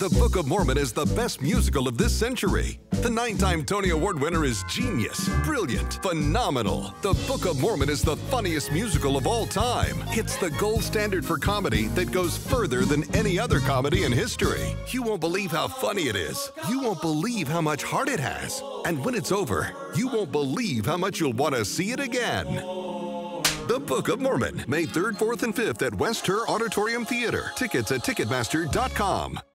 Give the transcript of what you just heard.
The Book of Mormon is the best musical of this century. The nine time Tony Award winner is genius, brilliant, phenomenal. The Book of Mormon is the funniest musical of all time. It's the gold standard for comedy that goes further than any other comedy in history. You won't believe how funny it is. You won't believe how much heart it has. And when it's over, you won't believe how much you'll want to see it again. The Book of Mormon, May 3rd, 4th, and 5th at West Herr Auditorium Theater. Tickets at Ticketmaster.com.